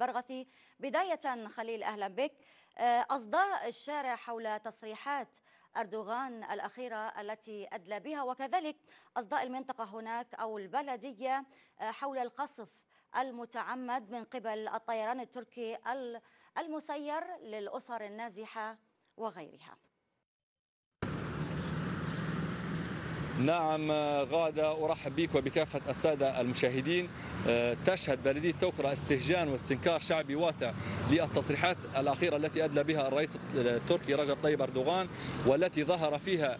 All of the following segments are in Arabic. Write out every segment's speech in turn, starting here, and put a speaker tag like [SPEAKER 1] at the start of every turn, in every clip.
[SPEAKER 1] البرغثي بداية خليل أهلا بك. أصداء الشارع حول تصريحات أردوغان الأخيرة التي أدلى بها. وكذلك أصداء المنطقة هناك أو البلدية حول القصف المتعمد من قبل الطيران التركي المسير للأسر النازحة وغيرها.
[SPEAKER 2] نعم غادة أرحب بك وبكافة السادة المشاهدين. تشهد بلدية توكرا استهجان واستنكار شعبي واسع للتصريحات الأخيرة التي أدلى بها الرئيس التركي رجب طيب أردوغان والتي ظهر فيها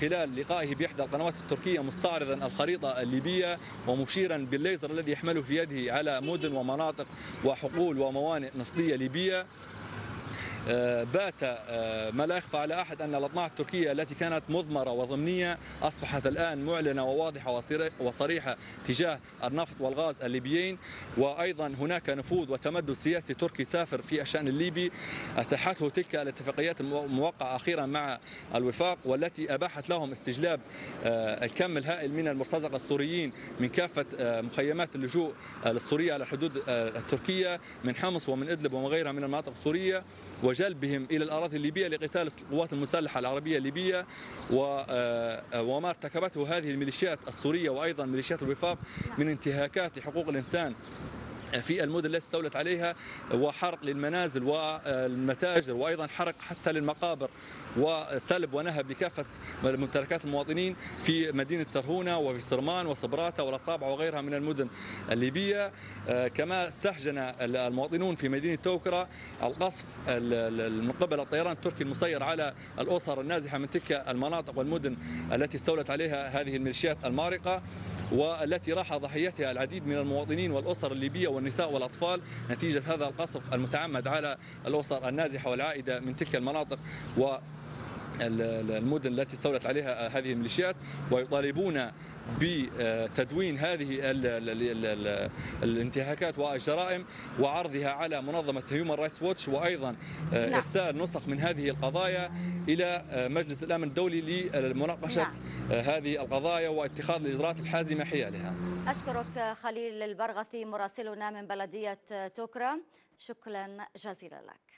[SPEAKER 2] خلال لقائه بإحدى القنوات التركية مستعرضا الخريطة الليبية ومشيرا بالليزر الذي يحمله في يده على مدن ومناطق وحقول وموانئ نفطية ليبية. بات ما لا يخفى على أحد أن الاطماع التركية التي كانت مضمرة وضمنية أصبحت الآن معلنة وواضحة وصريحة تجاه النفط والغاز الليبيين. وأيضا هناك نفوذ وتمدد سياسي تركي سافر في الشأن الليبي. أتاحته تلك الاتفاقيات الموقعة أخيرا مع الوفاق والتي أباحت لهم استجلاب الكم الهائل من المرتزقة السوريين من كافة مخيمات اللجوء السورية على الحدود التركية من حمص ومن إدلب ومن غيرها من المناطق السورية. وجلبهم إلى الأراضي الليبية لقتال القوات المسلحة العربية الليبيه وما ارتكبته هذه الميليشيات السورية وأيضا ميليشيات الوفاق من انتهاكات حقوق الإنسان. في المدن التي استولت عليها وحرق للمنازل والمتاجر وأيضا حرق حتى للمقابر وسلب ونهب لكافة ممتلكات المواطنين في مدينة ترهونة وفي سرمان وصبراته والأصابع وغيرها من المدن الليبية. كما استهجن المواطنون في مدينة توكرا القصف من قبل الطيران التركي المسير على الأسر النازحة من تلك المناطق والمدن التي استولت عليها هذه الميليشيات المارقة. والتي راح ضحيتها العديد من المواطنين والأسر الليبية والنساء والأطفال نتيجة هذا القصف المتعمد على الأسر النازحة والعائدة من تلك المناطق. و المدن التي استولت عليها هذه الميليشيات ويطالبون بتدوين هذه الانتهاكات والجرائم وعرضها على منظمة هيومن رايتس ووتش وأيضا إرسال نسخ من هذه القضايا إلى مجلس الأمن الدولي لمناقشة نعم. هذه القضايا واتخاذ الإجراءات الحازمة حيالها.
[SPEAKER 1] أشكرك خليل البرغثي مراسلنا من بلدية توكرا. شكرا جزيلا لك.